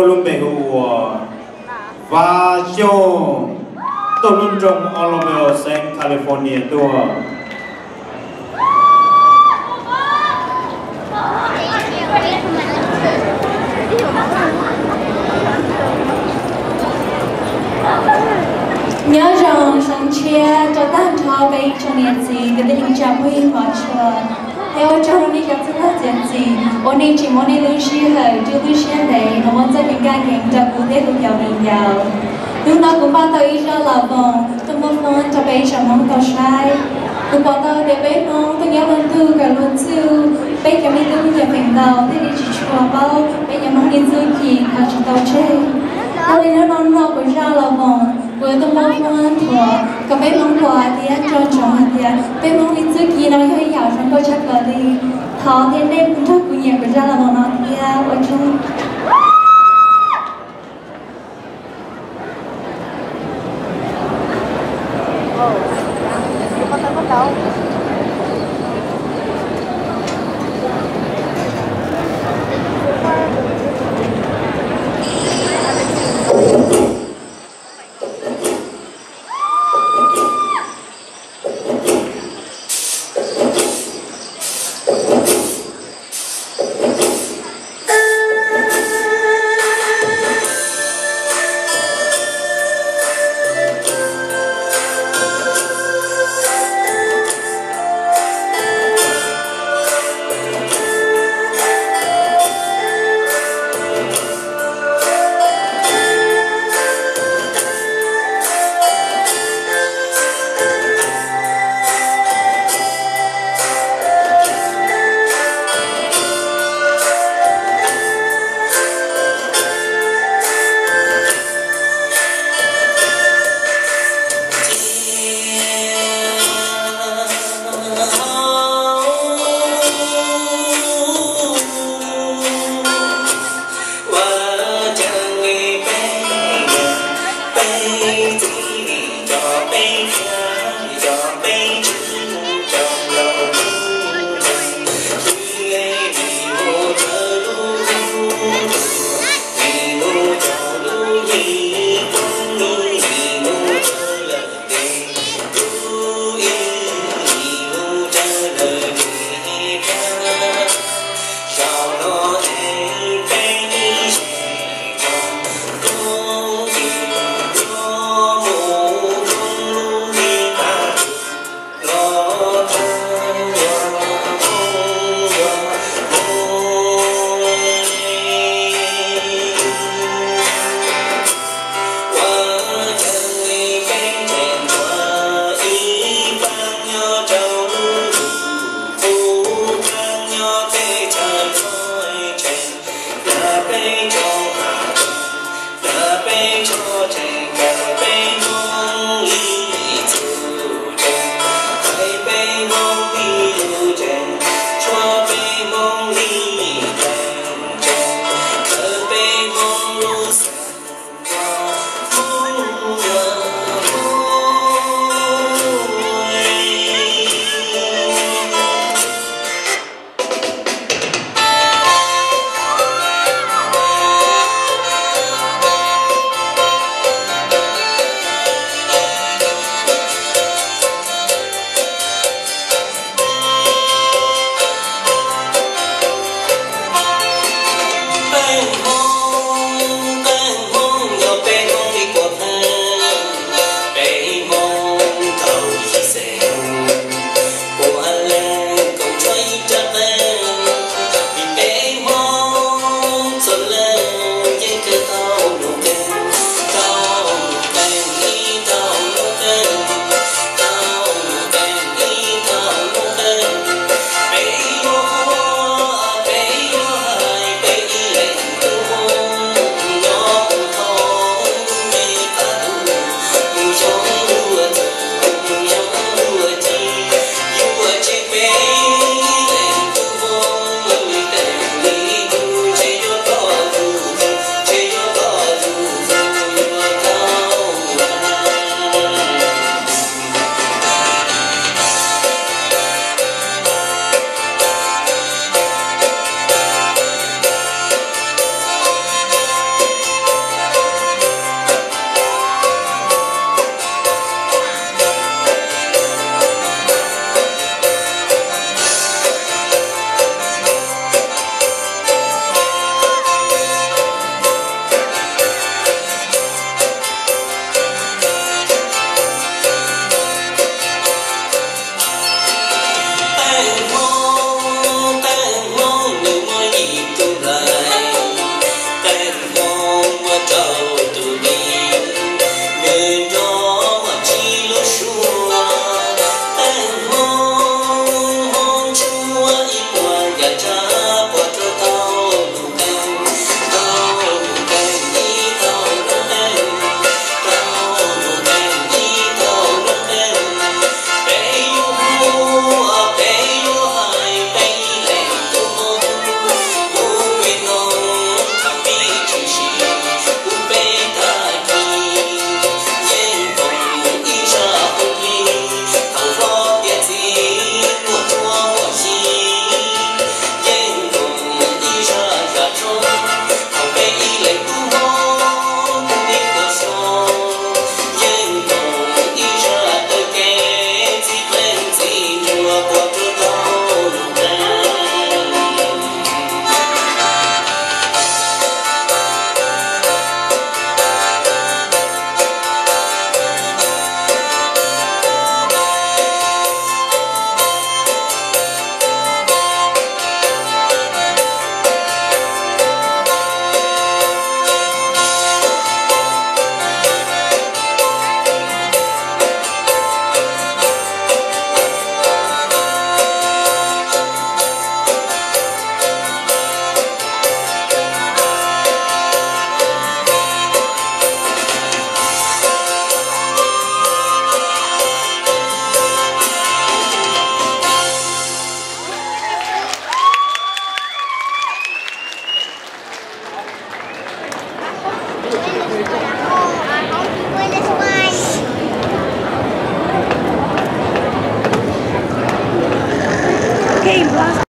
Columbia Hua và cho tôi luôn trong Olomeo sang California tour nhớ rằng sống chia cho ta cho bây trong niên gì cái tình trạng huy mà chờ theo chỉ muốn hơi giàu giàu lúc đó cũng bắt đầu ý cho là vòng tôi muốn muốn cho bây trong mong tao sai cũng bắt đầu để bây mong tôi nhớ lần tư cả lần siêu bây giờ mình tôi giờ mình tao thế đi chỉ chùa bao bây giờ mong đi dư kỳ cả cho tao chơi tao đi nó non nó của ra là vòng vừa tôi mong muốn thua có bé mong thua thì ăn cho cho hạt thì bé mong đi dư kia nó hơi giàu trong câu chắc là đi thọ thế nên cũng chắc cũng nhiều cũng ra là một nó thì à, ở chung